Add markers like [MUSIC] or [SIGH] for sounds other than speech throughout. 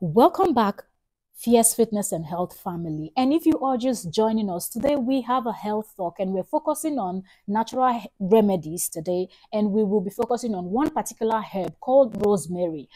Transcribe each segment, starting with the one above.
Welcome back, Fierce Fitness and Health family. And if you are just joining us today, we have a health talk and we're focusing on natural remedies today. And we will be focusing on one particular herb called rosemary.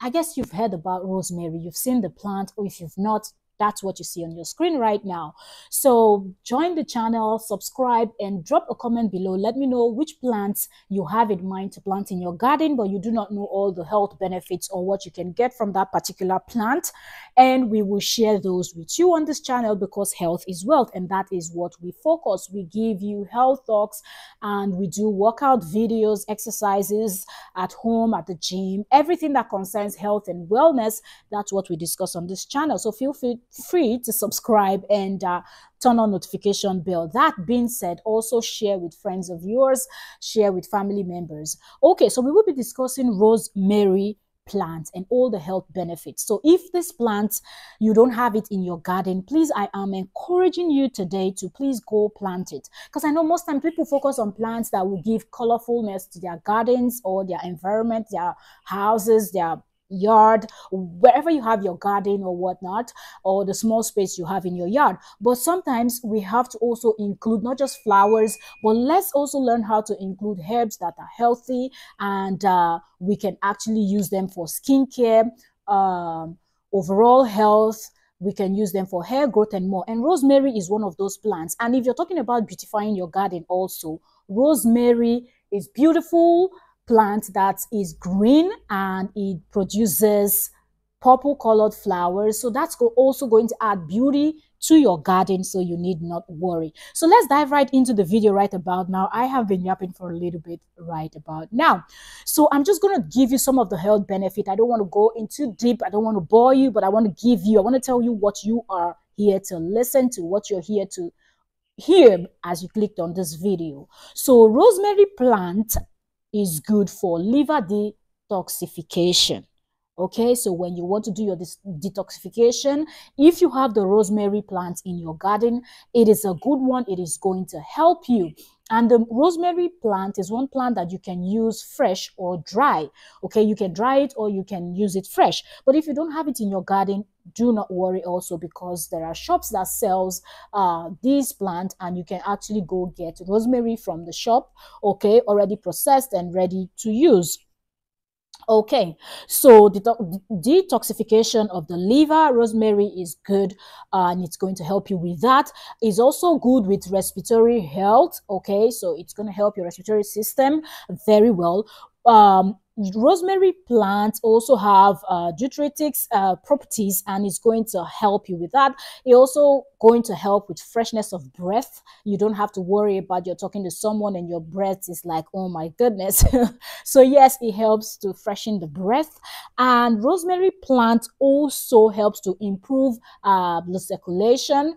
I guess you've heard about rosemary, you've seen the plant, or if you've not, that's what you see on your screen right now. So join the channel, subscribe, and drop a comment below. Let me know which plants you have in mind to plant in your garden, but you do not know all the health benefits or what you can get from that particular plant. And we will share those with you on this channel because health is wealth, and that is what we focus. We give you health talks and we do workout videos, exercises at home, at the gym, everything that concerns health and wellness. That's what we discuss on this channel. So feel free free to subscribe and uh, turn on notification bell. That being said, also share with friends of yours, share with family members. Okay, so we will be discussing rosemary plant and all the health benefits. So if this plant, you don't have it in your garden, please, I am encouraging you today to please go plant it. Because I know most times people focus on plants that will give colorfulness to their gardens or their environment, their houses, their yard, wherever you have your garden or whatnot, or the small space you have in your yard. But sometimes we have to also include not just flowers, but let's also learn how to include herbs that are healthy and uh, we can actually use them for skincare, um, overall health. We can use them for hair growth and more. And rosemary is one of those plants. And if you're talking about beautifying your garden also, rosemary is beautiful plant that is green and it produces purple colored flowers. So that's also going to add beauty to your garden so you need not worry. So let's dive right into the video right about now. I have been yapping for a little bit right about now. So I'm just going to give you some of the health benefit. I don't want to go into deep. I don't want to bore you, but I want to give you, I want to tell you what you are here to listen to, what you're here to hear as you clicked on this video. So rosemary plant is good for liver detoxification. Okay, so when you want to do your detoxification, if you have the rosemary plant in your garden, it is a good one. It is going to help you. And the rosemary plant is one plant that you can use fresh or dry. Okay, you can dry it or you can use it fresh. But if you don't have it in your garden, do not worry also because there are shops that sells uh, these plants and you can actually go get rosemary from the shop, okay, already processed and ready to use. Okay, so the detoxification of the liver, rosemary is good uh, and it's going to help you with that. It's also good with respiratory health. Okay, so it's going to help your respiratory system very well. Um, rosemary plants also have uh, uh, properties and it's going to help you with that. It also going to help with freshness of breath. You don't have to worry about you're talking to someone and your breath is like oh my goodness. [LAUGHS] So yes it helps to freshen the breath. And rosemary plant also helps to improve uh, blood circulation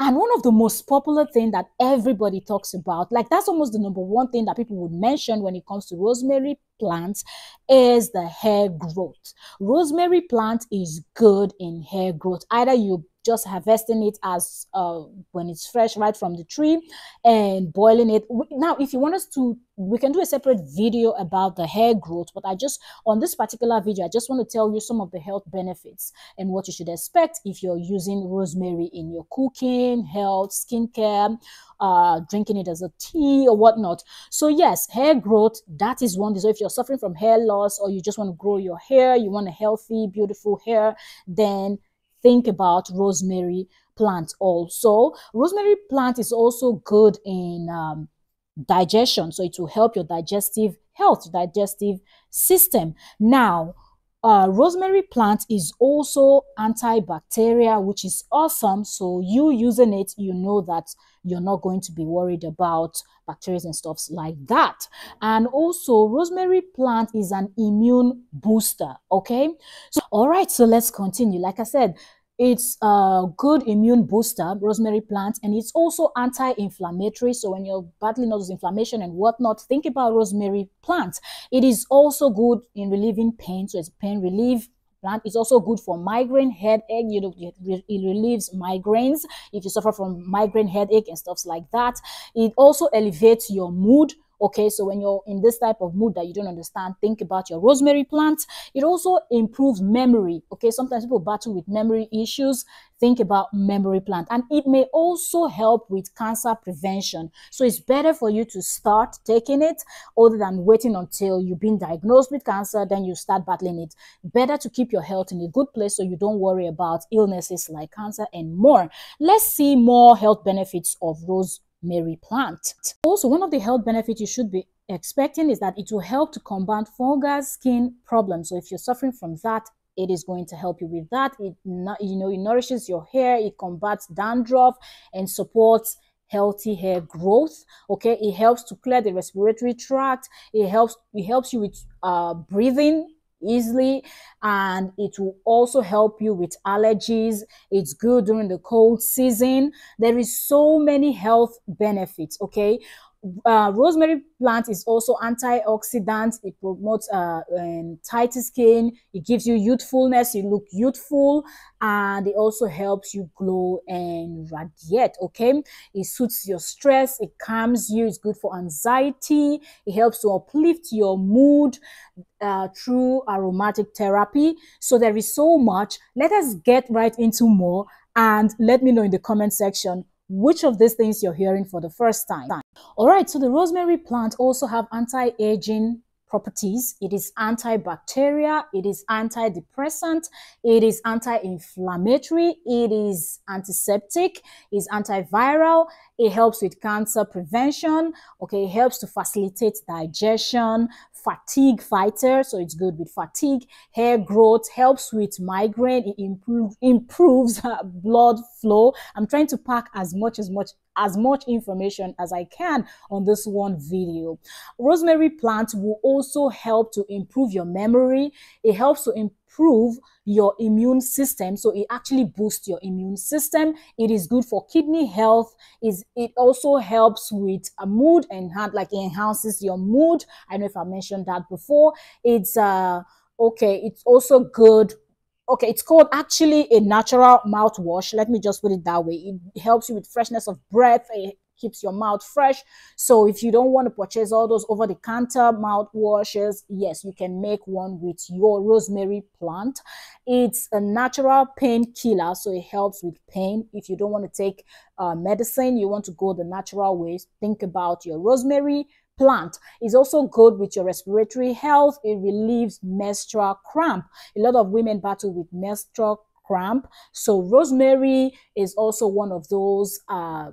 and one of the most popular thing that everybody talks about, like that's almost the number one thing that people would mention when it comes to rosemary plants, is the hair growth. Rosemary plant is good in hair growth. Either you just harvesting it as uh, when it's fresh right from the tree and boiling it. Now, if you want us to, we can do a separate video about the hair growth, but I just, on this particular video, I just want to tell you some of the health benefits and what you should expect if you're using rosemary in your cooking, health, skincare, uh, drinking it as a tea or whatnot. So yes, hair growth, that is one. So if you're suffering from hair loss or you just want to grow your hair, you want a healthy, beautiful hair, then think about rosemary plant also. Rosemary plant is also good in um, digestion, so it will help your digestive health, digestive system. Now, uh, rosemary plant is also antibacterial, which is awesome. So you using it, you know that you're not going to be worried about bacteria and stuffs like that. And also, rosemary plant is an immune booster. Okay. So, all right. So let's continue. Like I said, it's a good immune booster, rosemary plant, and it's also anti-inflammatory. So when you're battling all this inflammation and whatnot, think about rosemary plant. It is also good in relieving pain. So it's pain relief plant. It's also good for migraine, headache. You know, it relieves migraines if you suffer from migraine, headache, and stuff like that. It also elevates your mood Okay, so when you're in this type of mood that you don't understand, think about your rosemary plant. It also improves memory. Okay, sometimes people battle with memory issues. Think about memory plant, and it may also help with cancer prevention. So it's better for you to start taking it other than waiting until you've been diagnosed with cancer, then you start battling it. Better to keep your health in a good place so you don't worry about illnesses like cancer and more. Let's see more health benefits of rose Mary plant. Also, one of the health benefits you should be expecting is that it will help to combat fungal skin problems. So if you're suffering from that, it is going to help you with that. It you know it nourishes your hair, it combats dandruff and supports healthy hair growth okay it helps to clear the respiratory tract it helps it helps you with uh breathing easily and it will also help you with allergies. It's good during the cold season. There is so many health benefits okay uh, rosemary plant is also antioxidant. It promotes uh, um, tighter skin. It gives you youthfulness. You look youthful, and it also helps you glow and radiate. Okay, it suits your stress. It calms you. It's good for anxiety. It helps to uplift your mood uh, through aromatic therapy. So there is so much. Let us get right into more, and let me know in the comment section which of these things you're hearing for the first time. All right, so the rosemary plant also have anti-aging properties. It is antibacterial, it is antidepressant, it is anti-inflammatory, it is antiseptic, is antiviral, it helps with cancer prevention, okay, it helps to facilitate digestion, fatigue fighter, so it's good with fatigue, hair growth, helps with migraine, it improve, improves [LAUGHS] blood flow. I'm trying to pack as much as much as much information as I can on this one video. Rosemary plant will also help to improve your memory. It helps to improve your immune system. So it actually boosts your immune system. It is good for kidney health. Is It also helps with a mood and like enhances your mood. I know if I mentioned that before. It's uh okay. It's also good okay it's called actually a natural mouthwash let me just put it that way it helps you with freshness of breath it keeps your mouth fresh so if you don't want to purchase all those over the counter mouthwashes yes you can make one with your rosemary plant it's a natural painkiller so it helps with pain if you don't want to take uh, medicine you want to go the natural way, think about your rosemary plant is also good with your respiratory health. It relieves menstrual cramp. A lot of women battle with menstrual cramp. So rosemary is also one of those uh,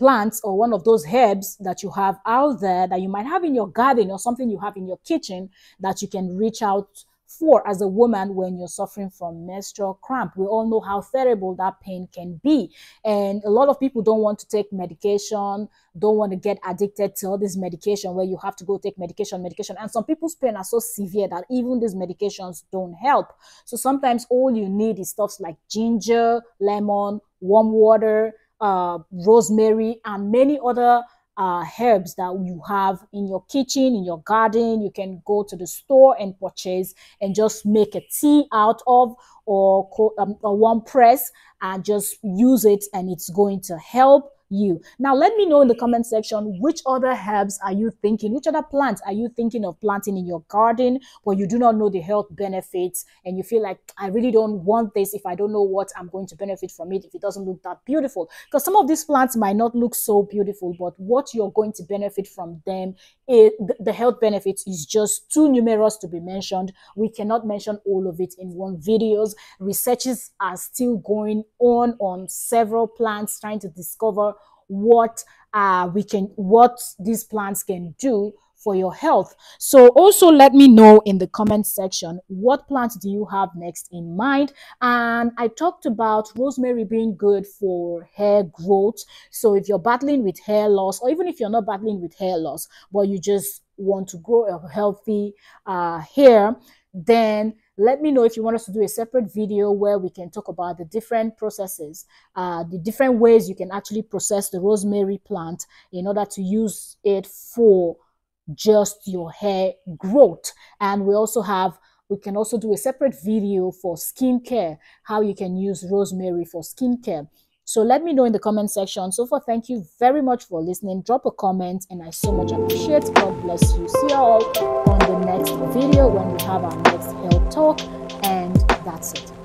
plants or one of those herbs that you have out there that you might have in your garden or something you have in your kitchen that you can reach out for as a woman when you're suffering from menstrual cramp. We all know how terrible that pain can be. And a lot of people don't want to take medication, don't want to get addicted to all this medication where you have to go take medication, medication. And some people's pain are so severe that even these medications don't help. So sometimes all you need is stuff like ginger, lemon, warm water, uh, rosemary, and many other uh, herbs that you have in your kitchen, in your garden. You can go to the store and purchase and just make a tea out of or um, a warm press and just use it and it's going to help you. Now, let me know in the comment section which other herbs are you thinking, which other plants are you thinking of planting in your garden where you do not know the health benefits and you feel like I really don't want this if I don't know what I'm going to benefit from it if it doesn't look that beautiful. Because some of these plants might not look so beautiful, but what you're going to benefit from them, the health benefits is just too numerous to be mentioned. We cannot mention all of it in one videos. Researches are still going on on several plants trying to discover what uh, we can, what these plants can do for your health. So also let me know in the comment section, what plants do you have next in mind? And I talked about rosemary being good for hair growth. So if you're battling with hair loss, or even if you're not battling with hair loss, but you just want to grow a healthy uh, hair, then let me know if you want us to do a separate video where we can talk about the different processes, uh, the different ways you can actually process the rosemary plant in order to use it for just your hair growth. And we also have we can also do a separate video for skincare, how you can use rosemary for skincare. So let me know in the comment section. So far, thank you very much for listening. Drop a comment and I so much appreciate. God bless you. See you all on the next video when we have our next health talk. And that's it.